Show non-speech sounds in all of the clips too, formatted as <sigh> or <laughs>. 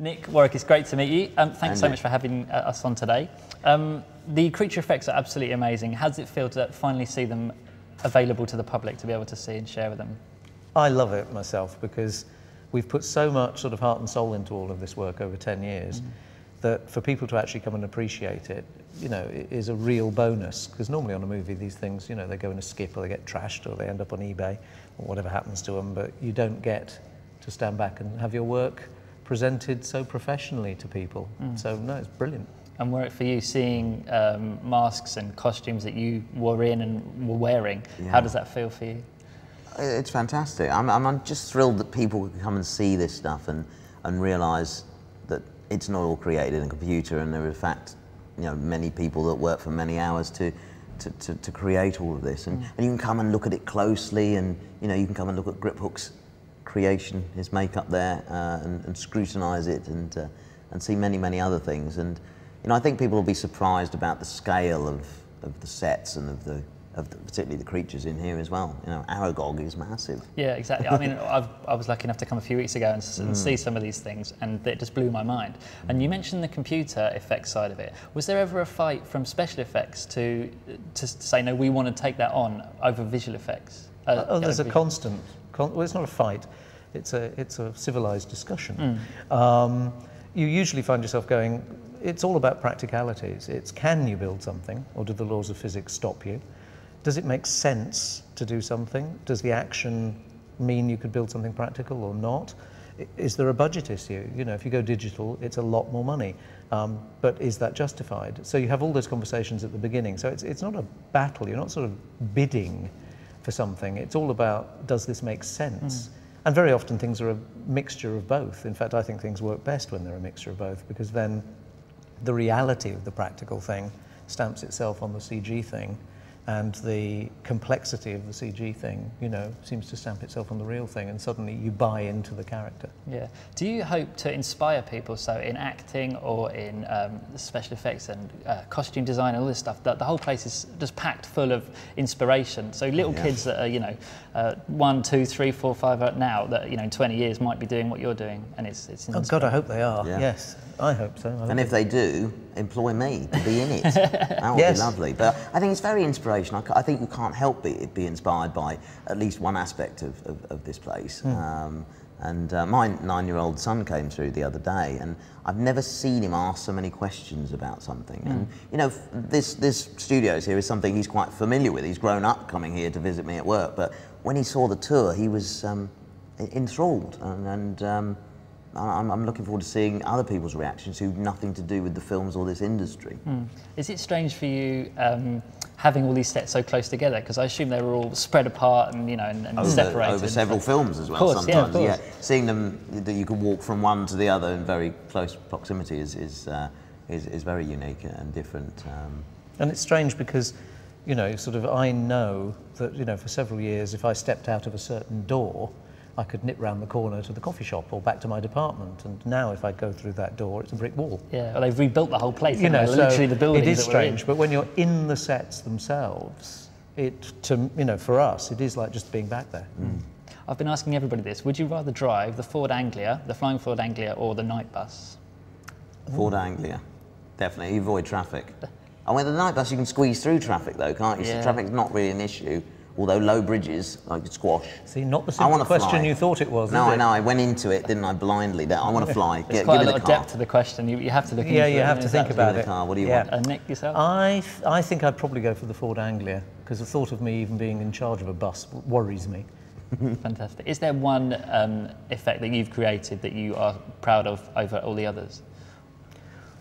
Nick Warwick, it's great to meet you. Um, thanks so Andy. much for having uh, us on today. Um, the creature effects are absolutely amazing. How does it feel to finally see them available to the public to be able to see and share with them? I love it myself because we've put so much sort of heart and soul into all of this work over 10 years that for people to actually come and appreciate it, you know, is a real bonus. Because normally on a movie, these things, you know, they go in a skip or they get trashed or they end up on eBay or whatever happens to them, but you don't get to stand back and have your work presented so professionally to people. So, no, it's brilliant. And were it for you seeing um, masks and costumes that you were in and were wearing, how does that feel for you? It's fantastic. I'm, I'm, I'm just thrilled that people can come and see this stuff and, and realise that it's not all created in a computer and there are in fact you know, many people that work for many hours to, to, to, to create all of this. And, and you can come and look at it closely and you know, you can come and look at Griphook's creation, his makeup there, uh, and, and scrutinise it and, uh, and see many, many other things. And you know, I think people will be surprised about the scale of, of the sets and of the, of the, particularly the creatures in here as well. You know, Aragog is massive. Yeah, exactly. I mean, <laughs> I've, I was lucky enough to come a few weeks ago and, s- and see some of these things, and it just blew my mind. And you mentioned the computer effects side of it. Was there ever a fight from special effects to to say no, we want to take that on over visual effects? Uh, Oh, there's a constant. Well, it's not a fight. It's a it's a civilized discussion. Um, you usually find yourself going. It's all about practicalities. It's can you build something, or do the laws of physics stop you? Does it make sense to do something? Does the action mean you could build something practical or not? Is there a budget issue? You know, if you go digital, it's a lot more money. Um, but is that justified? So you have all those conversations at the beginning. So it's, it's not a battle. You're not sort of bidding for something. It's all about does this make sense? Hmm. And very often things are a mixture of both. In fact, I think things work best when they're a mixture of both because then the reality of the practical thing stamps itself on the CG thing and the complexity of the CG thing, you know, seems to stamp itself on the real thing and suddenly you buy into the character. Yeah. Do you hope to inspire people, so in acting or in um, special effects and uh, costume design and all this stuff, that the whole place is just packed full of inspiration. So little Yeah. kids that are, you know, uh, one, two, three, four, five out now that, you know, in 20 years might be doing what you're doing. And it's, it's Oh God, I hope they are. Yeah. Yes, I hope so. I hope And if they do, employ me to be in it. <laughs> That would Yes. be lovely. But I think it's very inspirational. I, I think you can't help but be inspired by at least one aspect of, of, of this place. Um, and uh, my nine-year-old son came through the other day, and I've never seen him ask so many questions about something. And you know, this this studios here is something he's quite familiar with. He's grown up coming here to visit me at work, but when he saw the tour, he was um, enthralled, and, and um, I'm, I'm looking forward to seeing other people's reactions who've nothing to do with the films or this industry. Is it strange for you um, having all these sets so close together? Because I assume they were all spread apart and, you know, and, and Over, separated. over several films as well. course, yeah, of sometimes, course. Seeing them that you can walk from one to the other in very close proximity is is uh, is, is very unique and different. Um, And it's strange because, you know, sort of I know that, you know, for several years, if I stepped out of a certain door, I could nip round the corner to the coffee shop or back to my department. And now if I go through that door, it's a brick wall. Yeah, well, they've rebuilt the whole place. You know, so literally the buildings it is that strange. But when you're in the sets themselves, it, to, you know, for us, it is like just being back there. Mm. I've been asking everybody this. Would you rather drive the Ford Anglia, the flying Ford Anglia, or the Knight bus? Ford Anglia, definitely. You avoid traffic. And with the Knight bus, you can squeeze through traffic though, can't you? Yeah. So traffic's not really an issue. Although low bridges, I could squash. See, not the I simple question fly. you thought it was. No, is I know. I went into it, didn't I? Blindly. That I want to <laughs> fly. There's Get, quite give a me lot the of car. depth to the question. You, you have to look Yeah, into you it, have to think about it. car, what do you yeah. want? And Nick, yourself? I, th- I think I'd probably go for the Ford Anglia because the thought of me even being in charge of a bus worries me. <laughs> Fantastic. Is there one um, effect that you've created that you are proud of over all the others?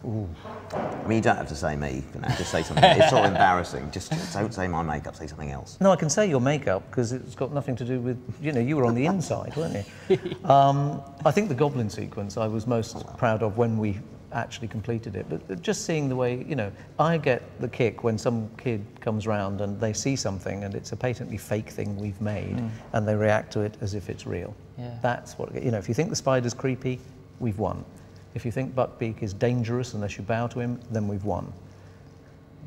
I mean, you don't have to say me. You know, just say something. it's sort of <laughs> embarrassing. Just, just don't say my makeup. Say something else. No, I can say your makeup because it's got nothing to do with, you know, you were on the inside, weren't you? <laughs> Um, I think the Goblin sequence I was most proud of when we actually completed it. But just seeing the way, you know, I get the kick when some kid comes round and they see something and it's a patently fake thing we've made and they react to it as if it's real. Yeah. That's what, you know, if you think the spider's creepy, we've won. If you think Buckbeak is dangerous unless you bow to him, then we've won.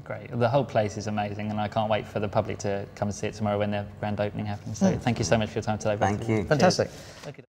Great. The whole place is amazing, and I can't wait for the public to come and see it tomorrow when the grand opening happens. So hmm. thank you so much for your time today. Thank of you. Fantastic. Thank you.